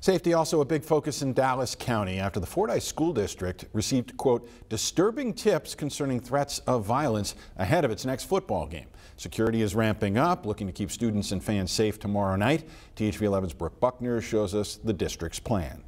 Safety also a big focus in Dallas County after the Fordyce School District received, quote, disturbing tips concerning threats of violence ahead of its next football game. Security is ramping up, looking to keep students and fans safe tomorrow night. THV 11's Brooke Buckner shows us the district's plan.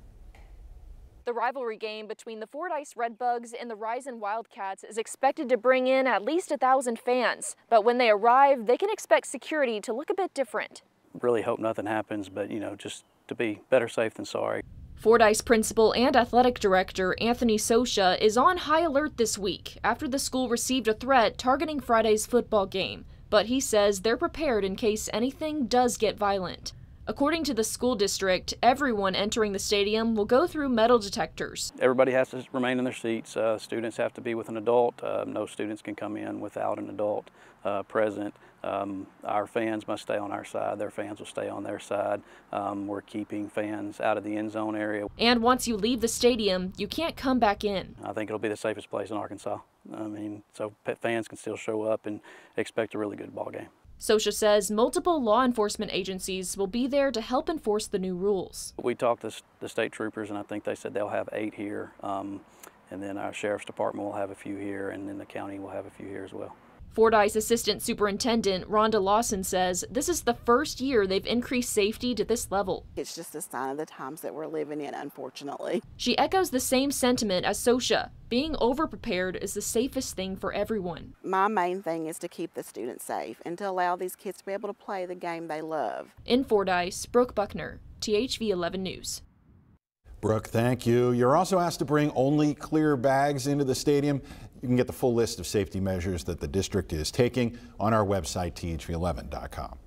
The rivalry game between the Fordyce Redbugs and the Rison Wildcats is expected to bring in at least a thousand fans. But when they arrive, they can expect security to look a bit different. Really hope nothing happens, but you know, just to be better safe than sorry. Fordyce principal and athletic director Anthony Sosha is on high alert this week after the school received a threat targeting Friday's football game, but he says they're prepared in case anything does get violent. According to the school district, everyone entering the stadium will go through metal detectors. Everybody has to remain in their seats. Uh, students have to be with an adult. Uh, no students can come in without an adult uh, present. Um, our fans must stay on our side. Their fans will stay on their side. Um, we're keeping fans out of the end zone area. And once you leave the stadium, you can't come back in. I think it'll be the safest place in Arkansas. I mean, so fans can still show up and expect a really good ball game. Sosha says multiple law enforcement agencies will be there to help enforce the new rules. We talked to the state troopers, and I think they said they'll have eight here. Um, and then our sheriff's department will have a few here, and then the county will have a few here as well. Fordyce Assistant Superintendent Rhonda Lawson says this is the first year they've increased safety to this level. It's just a sign of the times that we're living in, unfortunately. She echoes the same sentiment as Sosha. Being overprepared is the safest thing for everyone. My main thing is to keep the students safe and to allow these kids to be able to play the game they love. In Fordyce, Brooke Buckner, THV 11 News. Brooke, thank you. You're also asked to bring only clear bags into the stadium. You can get the full list of safety measures that the district is taking on our website, thv11.com.